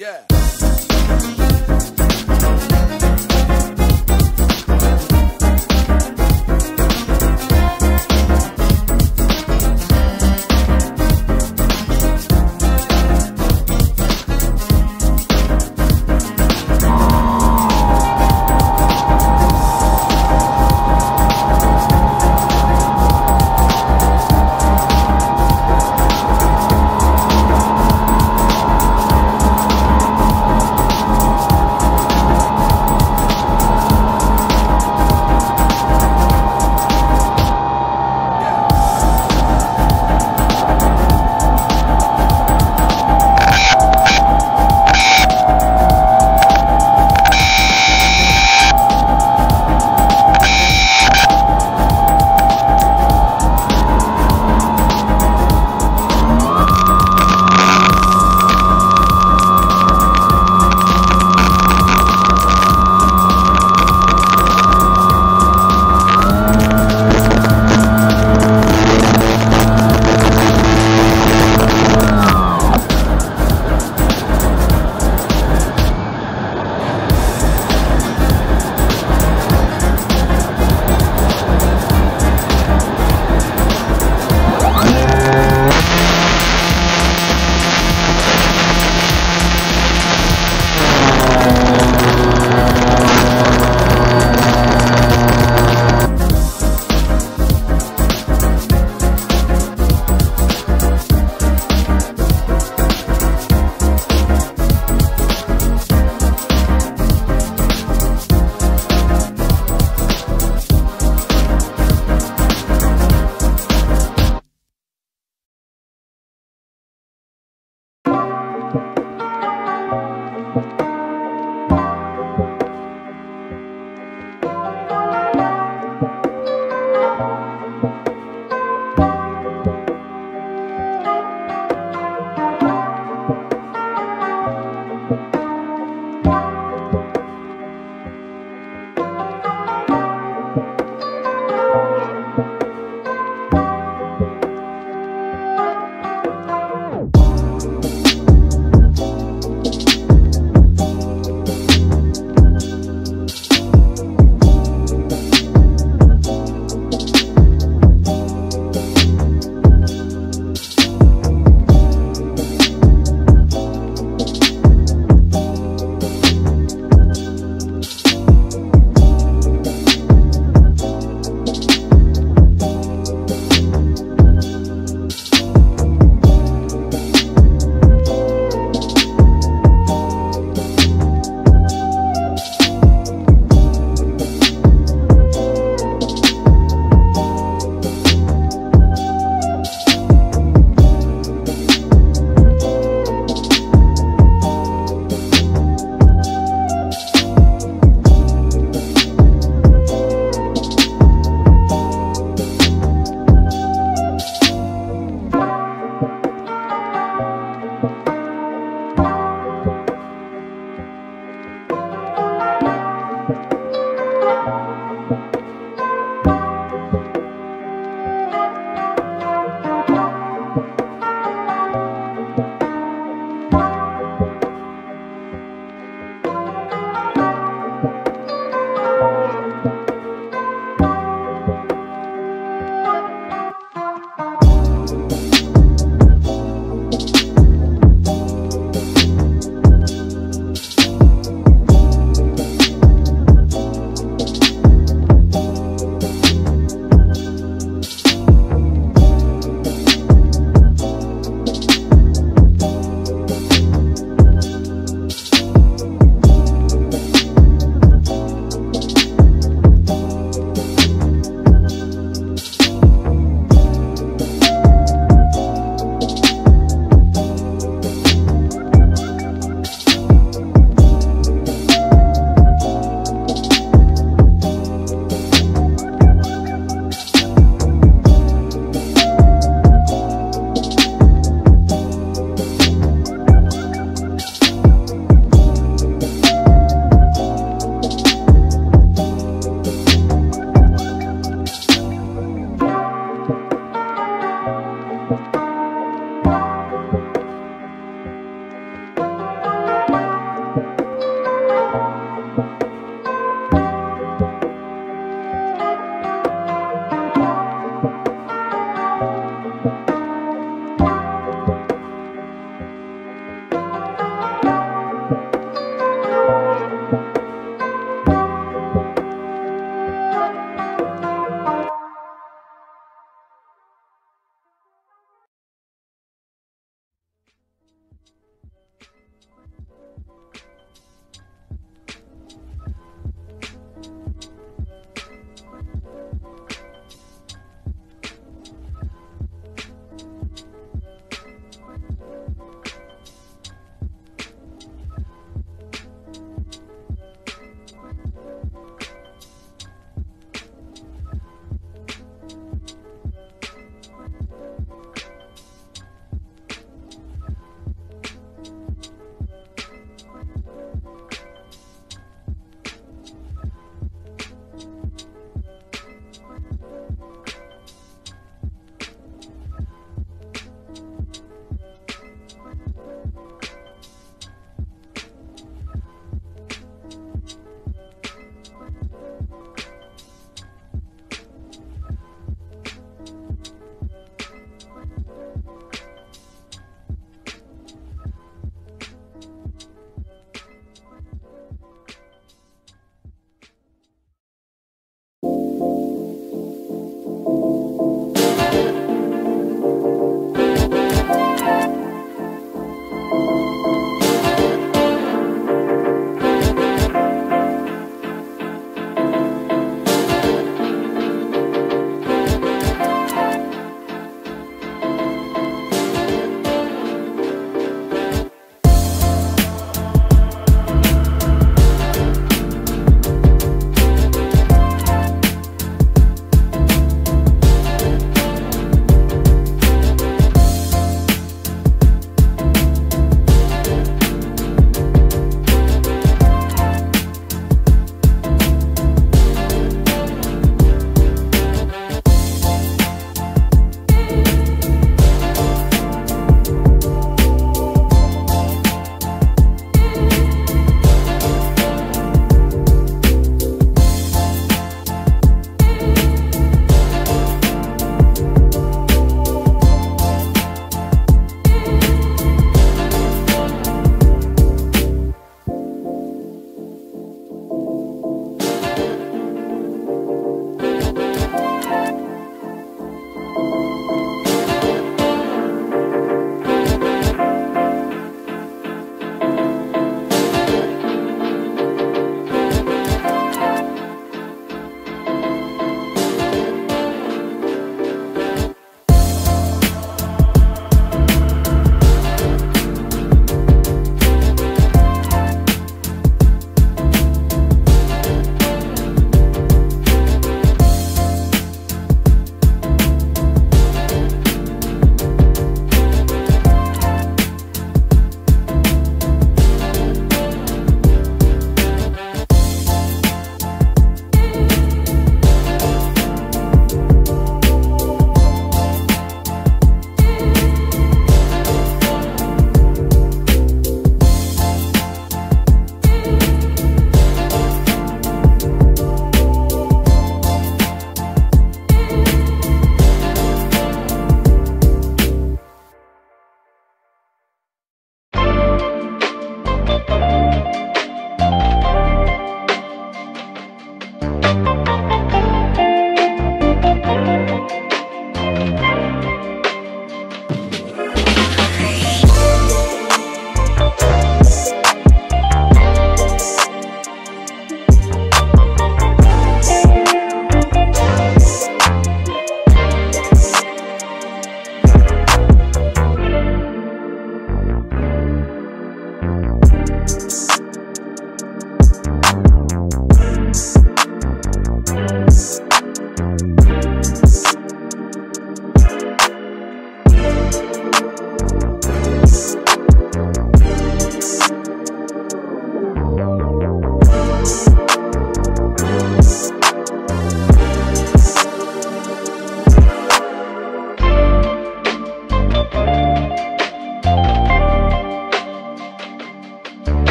Yeah.